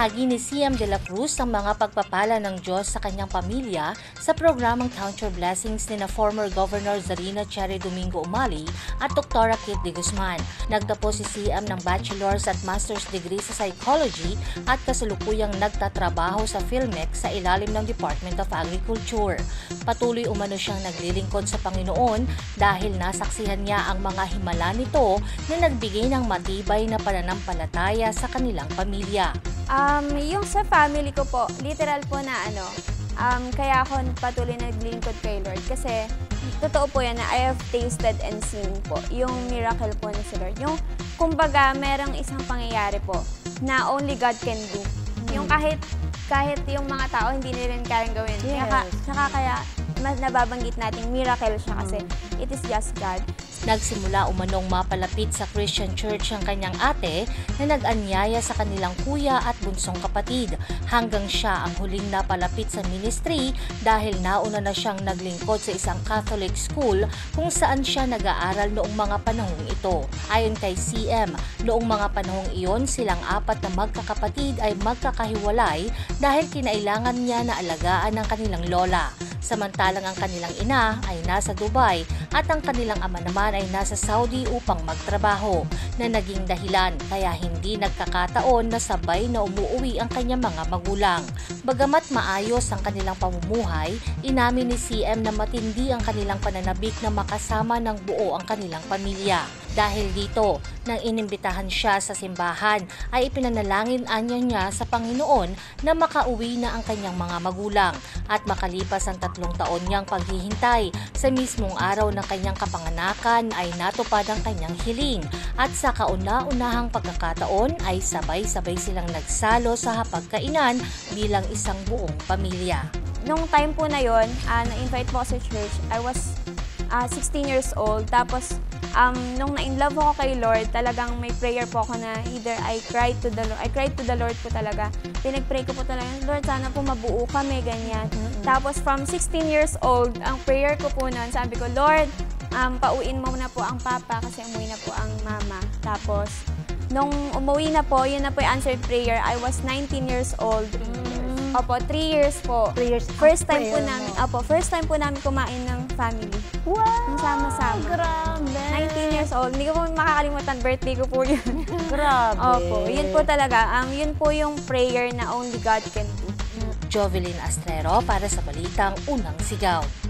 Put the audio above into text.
Ibinahagi ni CM De La Cruz ang mga pagpapala ng Diyos sa kanyang pamilya sa programang Count Your Blessings ni na former Governor Zarina Cherry Domingo Umali at Dr. Kit de Guzman. Nagtapos si CM ng bachelor's at master's degree sa psychology at kasalukuyang nagtatrabaho sa PhilMec sa ilalim ng Department of Agriculture. Patuloy umano siyang naglilingkod sa Panginoon dahil nasaksihan niya ang mga himala nito na nagbigay ng matibay na pananampalataya sa kanilang pamilya. Um, yung sa family ko po, literal po na ano, um, kaya ako patuloy naglilingkod kay Lord kasi totoo po yan na I have tasted and seen po yung miracle po ni si Lord. Yung kumbaga merong isang pangyayari po na only God can do. Yung kahit kahit yung mga tao hindi nila rin kayang gawin. Kaya, Yes. kaya mas nababanggit natin miracle siya kasi it is just God. Nagsimula umanong mapalapit sa Christian Church ang kanyang ate na nag-anyaya sa kanilang kuya at bunsong kapatid hanggang siya ang huling napalapit sa ministry dahil nauna na siyang naglingkod sa isang Catholic school kung saan siya nag-aaral noong mga panahong ito. Ayon kay CM, noong mga panahong iyon silang apat na magkakapatid ay magkakahiwalay dahil kinailangan niya na alagaan ng kanilang lola. Samantalang ang kanilang ina ay nasa Dubai at ang kanilang ama naman ay nasa Saudi upang magtrabaho na naging dahilan kaya hindi nagkakataon na sabay na umuwi ang kanyang mga magulang. Bagamat maayos ang kanilang pamumuhay, inamin ni CM na matindi ang kanilang pananabik na makasama ng buo ang kanilang pamilya. Dahil dito, nang inimbitahan siya sa simbahan, ay ipinanalangin anya niya sa Panginoon na makauwi na ang kanyang mga magulang at makalipas ang tatlong taon niyang paghihintay sa mismong araw ng kanyang kapanganakan ay natupad ang kanyang hiling at sa kauna-unahang pagkakataon ay sabay-sabay silang nagsalo sa hapagkainan bilang isang buong pamilya. nung time po na yon, ah, na-invite po sa church, I was ah, 16 years old. Tapos, um, nung na-in love ako kay Lord, talagang may prayer po ako na either I cried to the Lord, I cried to the Lord po talaga. Pinag-pray ko po talaga, Lord, sana po mabuo kami, ganyan. Tapos, from 16 years old, ang prayer ko po noon, sabi ko, Lord, um, pauwiin mo na po ang papa kasi umuwi na po ang mama. Tapos, nung umuwi na po, yun na po yung answered prayer. I was 19 years old. Opo, 3 years po. Three years First time po namin, opo, first time po namin kumain ng family. Wow! Ang sama-sama. Grabe! 19 years old. Hindi ko po makakalimutan, birthday ko po yun. Grabe! opo, yun po talaga. Um, yun po yung prayer na only God can do. Jovelyn Astrero para sa Balitang Unang Sigaw.